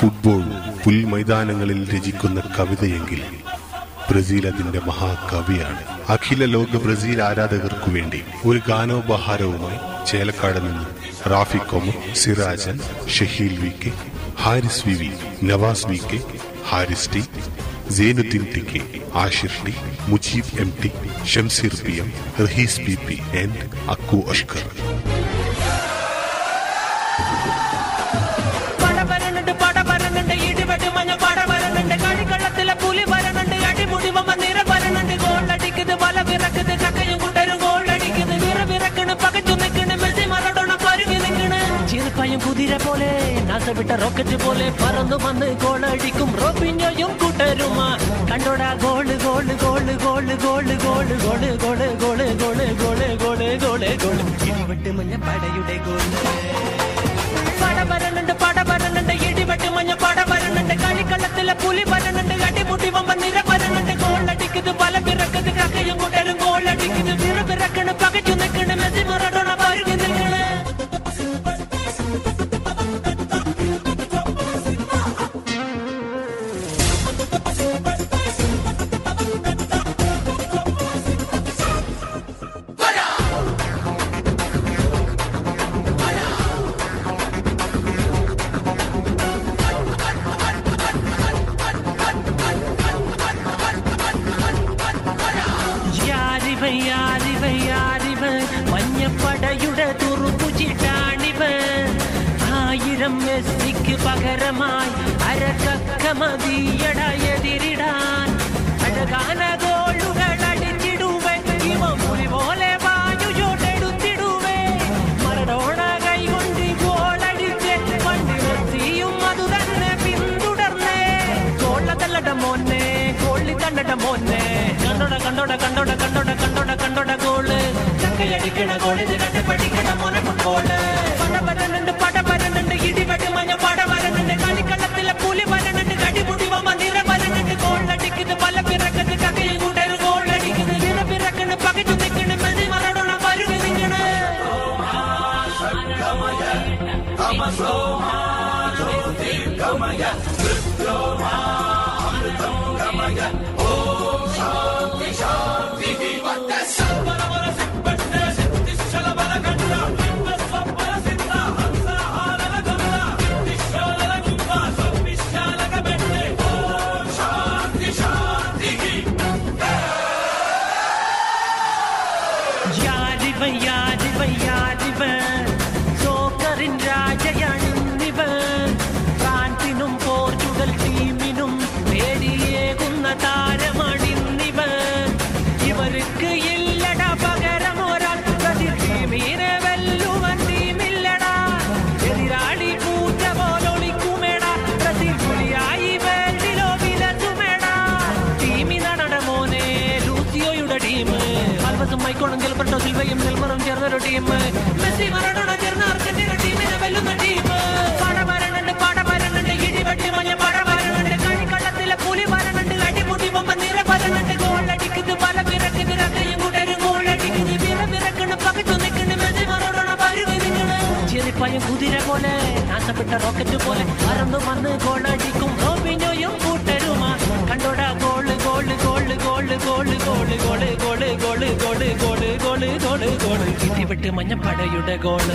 Football പുൽമൈതാനങ്ങളിൽ രചിക്കുന്ന കവിതയെങ്കിൽ Brazil അതിന്റെ മഹാകവിയാണ്. അഖില ലോക Brazil ആരാധകർക്കു വേണ്ടി ഒരു ഗാനോപഹാരവുമായി ചേലക്കാട് നിന്ന് Rafikoma Sirajan Shaheel V K Haris V V Navas V K Haris T Senuddeen T K Ashir T Mujeeb M T Shamseer P M Rahees P P and Akku Ashkar. Rocket പോലെ പറന്നു വന്ന് ഗോളടിക്കും റോബിഞ്ഞോയും കൂട്ടരുമാ കണ്ടോടാ goal goal goal goal goal goal goal goal goal goal goal goal goal goal ഇടിവെട്ട് മഞ്ഞ പടയുടെ goal പട വരണുണ്ട് പട വരണുണ്ട് ഇടിവെട്ട് മഞ്ഞ പട വരണുണ്ട് കളിക്കളത്തിലെ പുലി ആയിരം മെസ്സിക്ക് പകരമായി അരക്കക്ക മതിയട എതിരിടാൻ. അഴകാന ഗോളുകൾ അടിച്ചിടുവേ ഇവ മുറി പോലെ വായുയോട്ടെടുത്തിടുവേ മറഡോണ കൈകൊണ്ട് ഗോളടിച്ച് പണ്ട് മെസ്സിയും അത് തന്നെ പിന്തുടർന്നേ. ഗോളതല്ലട മോനെ ഗോളി കണ്ടട മോനെ കണ്ടോട കണ്ടോട കണ്ടോട കണ്ടോട കണ്ടോട കണ്ടോട ഗോൾ. ചക്കയടിക്കണ ഗോളിന് കണ്ട് പഠിക്കണ മോനെ football. Oh my god! Team Messi Maradona ചേർന്ന അർജന്റീന ടീമിനെ വെല്ലുന്ന ടീം പട വരണുണ്ട് പട വരണുണ്ട് ഇടിവെട്ടി മഞ്ഞ പട വരണുണ്ട് കളിക്കള്ളത്തിലെ പുലി വരണുണ്ട് അടിമുടി വമ്പ നിര വരണുണ്ട് ഗോളടിക്കുന്നത് പല പിറക്കുന്നത് രണ്ടയും കൂട്ടരും ഗോളടിക്കുന്നത് വിറ പിറക്കണ് പകച്ചു നിൽക്കണ് മെസ്സി മറഡോണ പരുങ്ങി നിൽക്കണ് ചെറിപ്പായും കുതിര പോലെ നാശപ്പെട്ട റോക്കറ്റ് പോലെ പറന്നു വന്ന് ഗോളടിക്കും റോബിഞ്ഞോയും കൂട്ടരുമാ. കണ്ടോടാ goal goal goal goal goal goal goal goal goal goal goal goal goal goal ഇടിവിട്ട് മഞ്ഞപ്പടയുടെ ഗോൾ